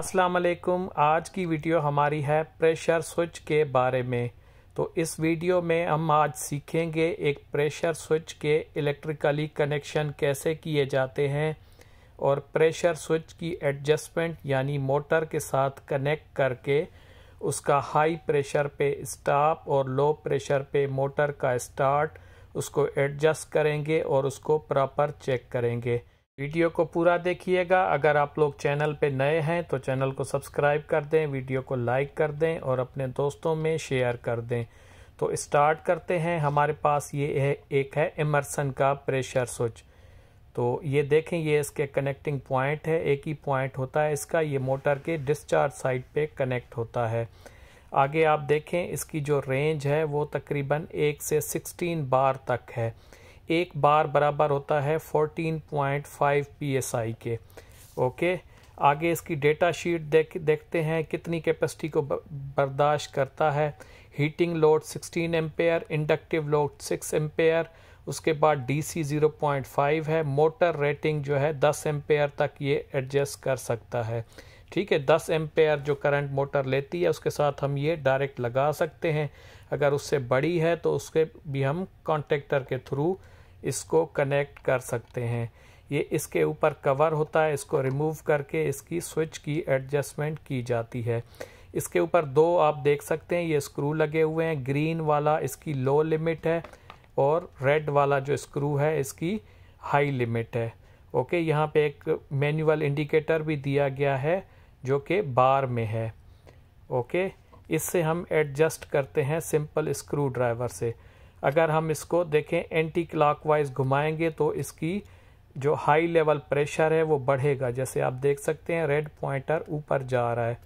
अस्सलाम वालेकुम। आज की वीडियो हमारी है प्रेशर स्विच के बारे में। तो इस वीडियो में हम आज सीखेंगे एक प्रेशर स्विच के इलेक्ट्रिकली कनेक्शन कैसे किए जाते हैं और प्रेशर स्विच की एडजस्टमेंट यानी मोटर के साथ कनेक्ट करके उसका हाई प्रेशर पे स्टॉप और लो प्रेशर पे मोटर का स्टार्ट उसको एडजस्ट करेंगे और उसको प्रॉपर चेक करेंगे। वीडियो को पूरा देखिएगा। अगर आप लोग चैनल पे नए हैं तो चैनल को सब्सक्राइब कर दें, वीडियो को लाइक कर दें और अपने दोस्तों में शेयर कर दें। तो स्टार्ट करते हैं। हमारे पास ये है, एक है इमरसन का प्रेशर स्विच। तो ये देखें, ये इसके कनेक्टिंग पॉइंट है, एक ही पॉइंट होता है इसका। ये मोटर के डिस्चार्ज साइड पे कनेक्ट होता है। आगे आप देखें, इसकी जो रेंज है, वो तकरीबन एक से सिक्सटीन बार तक है। एक बार बराबर होता है 14.5 psi के। ओके? आगे इसकी डेटा शीट देख, देखते हैं कितनी कैपेसिटी को बर्दाश्त करता है। Heating load 16 ampere inductive load 6 ampere उसके बाद डीसी 0.5 है। मोटर रेटिंग जो है 10 एम्पेयर तक ये एडजस्ट कर सकता है। ठीक है? 10 एम्पेयर जो करंट मोटर लेती है, उसके साथ हम ये डायरेक्ट लगा सकते हैं। अगर उससे बड़ी है तो उसके भी हम कॉन्टेक्टर के थ्रू इसको कनेक्ट कर सकते हैं। ये इसके ऊपर कवर होता है, इसको रिमूव करके इसकी स्विच की एडजस्टमेंट की जाती है। इसके ऊपर दो आप देख सकते हैं, ये स्क्रू लगे हुए हैं ग्रीन वाला इसकी लो लिमिट है और रेड वाला जो स्क्रू है इसकी हाई लिमिट है। ओके यहाँ पे एक मैनुअल इंडिकेटर भी दिया गया है जो कि बार में है। ओके इससे हम एडजस्ट करते हैं सिंपल स्क्रू ड्राइवर से। अगर हम इसको देखें एंटी क्लॉकवाइज घुमाएँगे तो इसकी जो हाई लेवल प्रेशर है वो बढ़ेगा। जैसे आप देख सकते हैं रेड पॉइंटर ऊपर जा रहा है।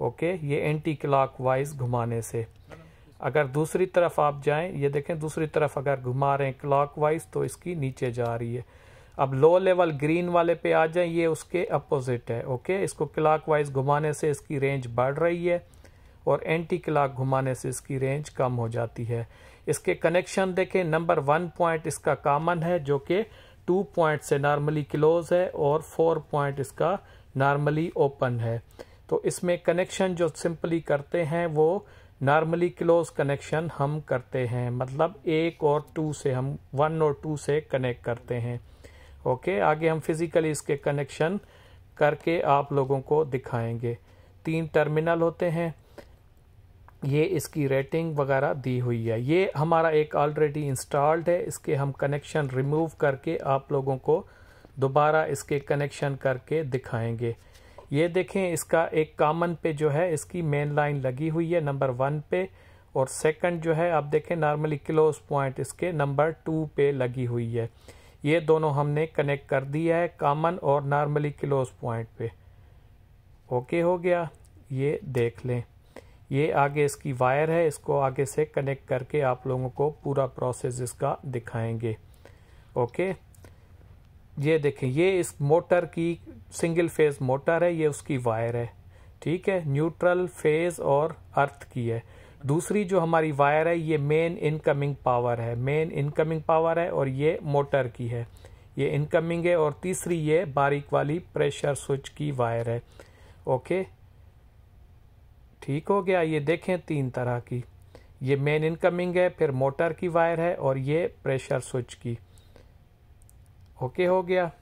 ओके ये एंटी क्लॉकवाइज घुमाने से। अगर दूसरी तरफ़ आप जाएँ, ये देखें, दूसरी तरफ़ अगर घुमा रहे हैं क्लॉकवाइज तो इसकी नीचे जा रही है। अब लो लेवल ग्रीन वाले पे आ जाए, ये उसके अपोजिट है। ओके इसको क्लॉकवाइज घुमाने से इसकी रेंज बढ़ रही है और एंटी क्लॉक घुमाने से इसकी रेंज कम हो जाती है। इसके कनेक्शन देखें नंबर वन पॉइंट इसका कॉमन है, जो कि टू पॉइंट से नॉर्मली क्लोज है और फोर पॉइंट इसका नॉर्मली ओपन है। तो इसमें कनेक्शन जो सिंपली करते हैं, वो नॉर्मली क्लोज कनेक्शन हम करते हैं। मतलब एक और टू से हम वन और टू से कनेक्ट करते हैं। ओके आगे हम फिजिकली इसके कनेक्शन करके आप लोगों को दिखाएँगे। तीन टर्मिनल होते हैं। ये इसकी रेटिंग वगैरह दी हुई है। ये हमारा एक ऑलरेडी इंस्टॉल्ड है। इसके हम कनेक्शन रिमूव करके आप लोगों को दोबारा इसके कनेक्शन करके दिखाएँगे। ये देखें, इसका एक कामन पे जो है, इसकी मेन लाइन लगी हुई है नंबर वन पे और सेकंड जो है, आप देखें नॉर्मली क्लोज पॉइंट इसके नंबर टू पे लगी हुई है। ये दोनों हमने कनेक्ट कर दिया है कामन और नॉर्मली क्लोज पॉइंट पे। ओके हो गया। ये देख लें। ये आगे इसकी वायर है, इसको आगे से कनेक्ट करके आप लोगों को पूरा प्रोसेस इसका दिखाएँगे। ओके ये देखें, ये इस मोटर की सिंगल फ़ेज़ मोटर है, ये उसकी वायर है। ठीक है? न्यूट्रल फ़ेज़ और अर्थ की है। दूसरी जो हमारी वायर है, ये मेन इनकमिंग पावर है। मेन इनकमिंग पावर है और ये मोटर की है। ये इनकमिंग है और तीसरी ये बारीक वाली प्रेशर स्विच की वायर है। ओके ठीक हो गया, ये देखें तीन तरह की। ये मेन इनकमिंग है, फिर मोटर की वायर है और ये प्रेशर स्विच की। ओके हो गया।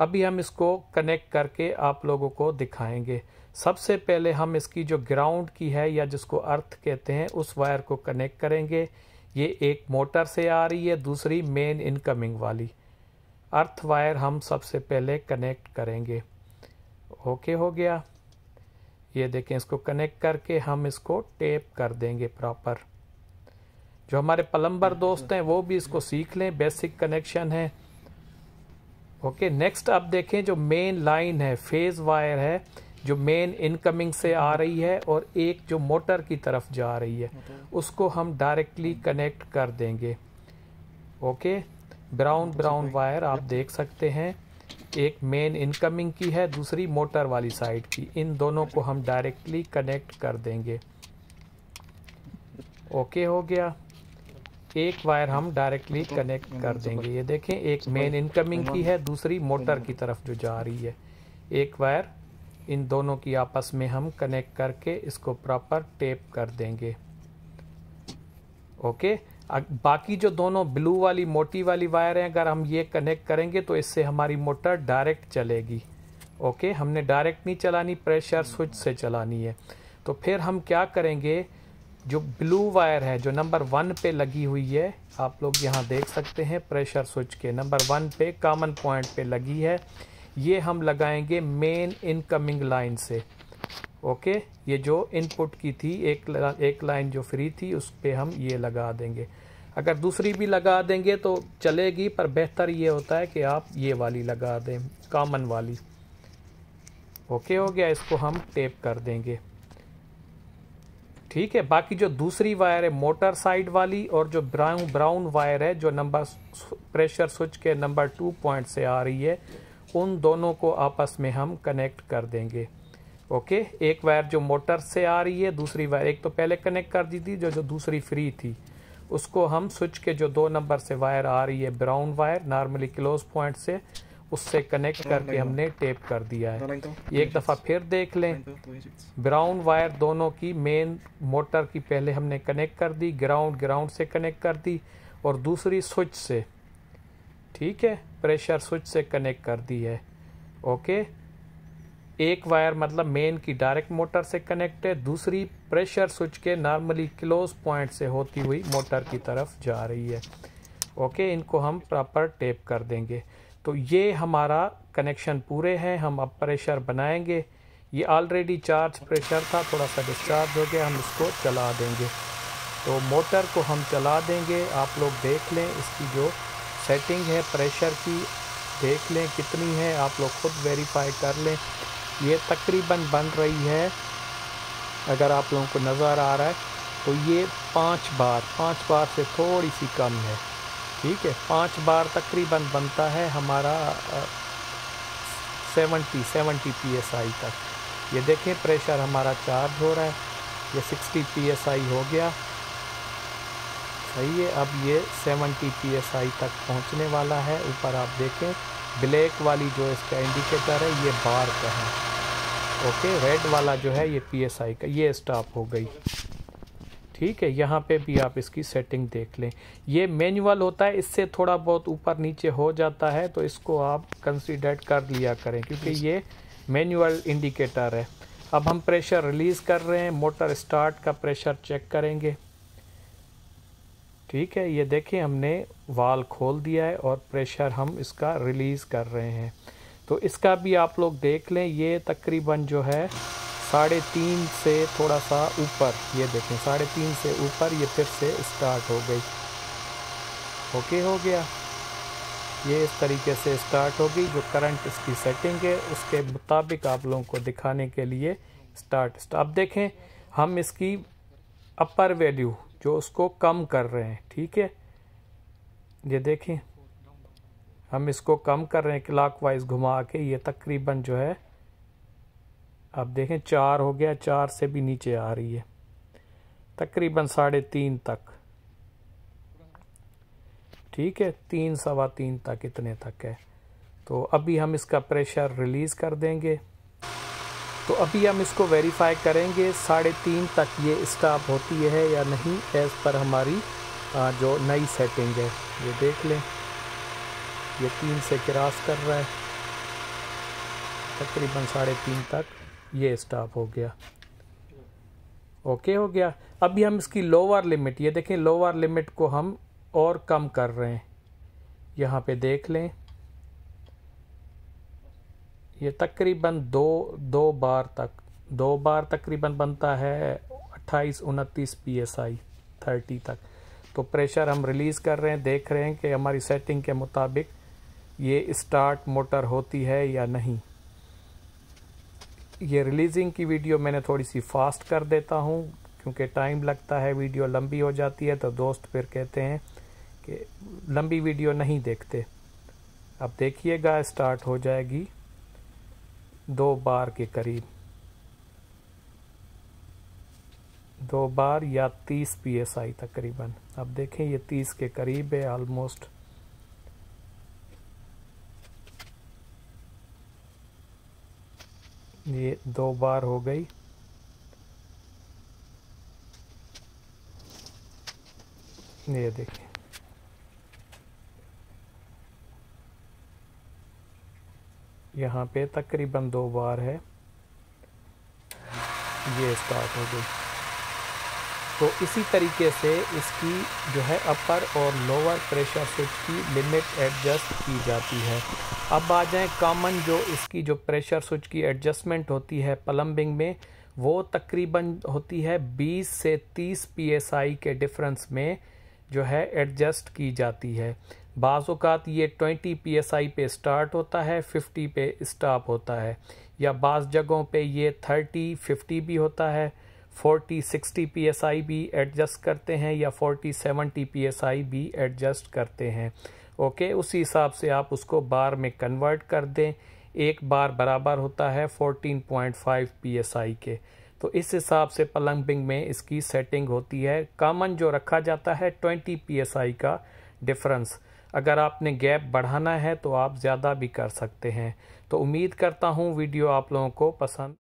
अभी हम इसको कनेक्ट करके आप लोगों को दिखाएँगे। सबसे पहले हम इसकी जो ग्राउंड की है या जिसको अर्थ कहते हैं, उस वायर को कनेक्ट करेंगे। ये एक मोटर से आ रही है, दूसरी मेन इनकमिंग वाली। अर्थ वायर हम सबसे पहले कनेक्ट करेंगे। ओके हो गया। ये देखें इसको कनेक्ट करके हम इसको टेप कर देंगे प्रॉपर जो हमारे प्लम्बर दोस्त हैं वो भी इसको सीख लें बेसिक कनेक्शन है। ओके नेक्स्ट आप देखें जो मेन लाइन है फ़ेज़ वायर है जो मेन इनकमिंग से आ रही है और एक जो मोटर की तरफ़ जा रही है उसको हम डायरेक्टली कनेक्ट कर देंगे। ओके ब्राउन ब्राउन वायर आप देख सकते हैं। एक मेन इनकमिंग की है, दूसरी मोटर वाली साइड की। इन दोनों को हम डायरेक्टली कनेक्ट कर देंगे। ओके हो गया। एक वायर हम डायरेक्टली कनेक्ट कर देंगे। ये देखें, एक मेन इनकमिंग की है, दूसरी मोटर की तरफ़ जो जा रही है। एक वायर इन दोनों की आपस में हम कनेक्ट करके इसको प्रॉपर टेप कर देंगे। ओके बाकी जो दोनों ब्लू वाली, मोटी वाली वायर हैं, अगर हम ये कनेक्ट करेंगे तो इससे हमारी मोटर डायरेक्ट चलेगी। ओके हमने डायरेक्ट नहीं चलानी प्रेशर स्विच से चलानी है। तो फिर हम क्या करेंगे? जो ब्लू वायर है, जो नंबर वन पे लगी हुई है, आप लोग यहाँ देख सकते हैं प्रेशर स्विच के। नंबर वन पे कॉमन पॉइंट पे लगी है। ये हम लगाएँगे मेन इनकमिंग लाइन से। ओके? ये जो इनपुट की थी, एक एक लाइन जो फ्री थी, उस पर हम ये लगा देंगे। अगर दूसरी भी लगा देंगे तो चलेगी, पर बेहतर ये होता है कि आप ये वाली लगा दें कॉमन वाली। ओके, हो गया, इसको हम टेप कर देंगे। ठीक है, बाकी जो दूसरी वायर है मोटर साइड वाली, और जो ब्राउन ब्राउन वायर है, जो नंबर प्रेशर स्विच के नंबर टू पॉइंट से आ रही है, उन दोनों को आपस में हम कनेक्ट कर देंगे। ओके? एक वायर जो मोटर से आ रही है दूसरी वायर। एक तो पहले कनेक्ट कर दी थी जो जो दूसरी फ्री थी। उसको हम स्विच के जो दो नंबर से वायर आ रही है brown wire normally close point से उससे कनेक्ट करके हमने टेप कर दिया है। एक दफ़ा फिर देख लें। ब्राउन वायर दोनों की मेन मोटर की पहले हमने कनेक्ट कर दी ग्राउंड ग्राउंड से कनेक्ट कर दी और दूसरी स्विच से। ठीक है? प्रेशर स्विच से कनेक्ट कर दी है। ओके? एक वायर मतलब मेन की डायरेक्ट मोटर से कनेक्ट है, दूसरी प्रेशर स्विच के नॉर्मली क्लोज पॉइंट से होती हुई मोटर की तरफ़ जा रही है। ओके इनको हम प्रॉपर टेप कर देंगे। तो ये हमारा कनेक्शन पूरे हैं, हम अब प्रेशर बनाएँगे। ये ऑलरेडी चार्ज प्रेशर था थोड़ा सा डिस्चार्ज हो गया, हम इसको चला देंगे। तो मोटर को हम चला देंगे, आप लोग देख लें इसकी जो सेटिंग है प्रेशर की, देख लें कितनी है, आप लोग खुद वेरीफाई कर लें। ये तकरीबन बन रही है। अगर आप लोगों को नज़र आ रहा है तो ये पाँच बार पाँच बार से थोड़ी सी कम है। ठीक है, पाँच बार तकरीबन बनता है हमारा seventy seventy P S I तक। ये देखें, प्रेशर हमारा चार्ज हो रहा है, ये सिक्सटी पी एस आई हो गया। सही है, अब ये सेवेंटी पी एस आई तक पहुँचने वाला है। ऊपर आप देखें, ब्लैक वाली जो इसका इंडिकेटर है, ये बार का है। ओके रेड वाला जो है ये पी एस आई का, ये स्टॉप हो गई। ठीक है, यहाँ पे भी आप इसकी सेटिंग देख लें। ये मैनुअल होता है, इससे थोड़ा बहुत ऊपर नीचे हो जाता है तो इसको आप कंसिडर कर लिया करें, क्योंकि ये मैनुअल इंडिकेटर है। अब हम प्रेशर रिलीज़ कर रहे हैं मोटर स्टार्ट का प्रेशर चेक करेंगे। ठीक है, ये देखिए, हमने वाल खोल दिया है और प्रेशर हम इसका रिलीज़ कर रहे हैं। तो इसका भी आप लोग देख लें, ये तकरीबन जो है, साढ़े तीन से थोड़ा सा ऊपर, ये देखें, साढ़े तीन से ऊपर ये फिर से स्टार्ट हो गई। ओके हो गया। ये इस तरीके से स्टार्ट हो गई, जो करंट इसकी सेटिंग है, उसके मुताबिक आप लोगों को दिखाने के लिए स्टार्ट अब देखें, हम इसकी अपर वैल्यू जो उसको कम कर रहे हैं, ठीक है? ये देखें। हम इसको कम कर रहे हैं क्लॉकवाइज घुमा के, ये तकरीबन जो है अब देखें, चार हो गया, चार से भी नीचे आ रही है। तकरीबन साढ़े तीन तक। ठीक है, तीन, सवा तीन तक, इतने तक है। तो अभी हम इसका प्रेशर रिलीज़ कर देंगे। तो अभी हम इसको वेरीफाई करेंगे, साढ़े तीन तक ये स्टॉप होती है या नहीं एज़ पर हमारी जो नई सेटिंग है। ये देख लें। ये तीन से क्रॉस कर रहा है। तकरीबन साढ़े तीन तक ये स्टॉप हो गया। ओके हो गया। अभी हम इसकी लोअर लिमिट ये देखें लोअर लिमिट को हम और कम कर रहे हैं। यहाँ पे देख लें। ये तकरीबन दो दो बार तक, दो बार तकरीबन बनता है अट्ठाईस उनतीस पी एस आई थर्टी तक। तो प्रेशर हम रिलीज़ कर रहे हैं, देख रहे हैं कि हमारी सेटिंग के मुताबिक ये स्टार्ट मोटर होती है या नहीं? ये रिलीजिंग की वीडियो मैंने थोड़ी सी फास्ट कर देता हूँ, क्योंकि टाइम लगता है वीडियो लंबी हो जाती है तो दोस्त फिर कहते हैं कि लंबी वीडियो नहीं देखते। अब देखिएगा स्टार्ट हो जाएगी दो बार के करीब। दो बार या तीस पी एस आई तकरीबन। अब देखें, ये तीस के करीब है ऑलमोस्ट ये दो बार हो गई। ये देखिए। यहाँ पे तकरीबन दो बार है। ये स्टार्ट हो गई। तो इसी तरीके से इसकी जो है अपर और लोअर प्रेशर स्विच की लिमिट एडजस्ट की जाती है। अब आ जाए कॉमन जो इसकी जो प्रेशर स्विच की एडजस्टमेंट होती है प्लम्बिंग में, वो तकरीबन होती है 20 से 30 पीएसआई के डिफरेंस में जो है एडजस्ट की जाती है। बाज़ात ये 20 पीएसआई पे स्टार्ट होता है 50 पे स्टॉप होता है। या बाज़ जगहों पे ये 30 50 भी होता है। 40 60 पीएसआई भी एडजस्ट करते हैं या 40 70 पीएसआई भी एडजस्ट करते हैं। ओके उसी हिसाब से आप उसको बार में कन्वर्ट कर दें। एक बार बराबर होता है 14.5 पीएसआई के। तो इस हिसाब से प्लम्बिंग में इसकी सेटिंग होती है। कॉमन जो रखा जाता है 20 पीएसआई का डिफरेंस अगर आपने गैप बढ़ाना है तो आप ज़्यादा भी कर सकते हैं। तो उम्मीद करता हूँ वीडियो आप लोगों को पसंद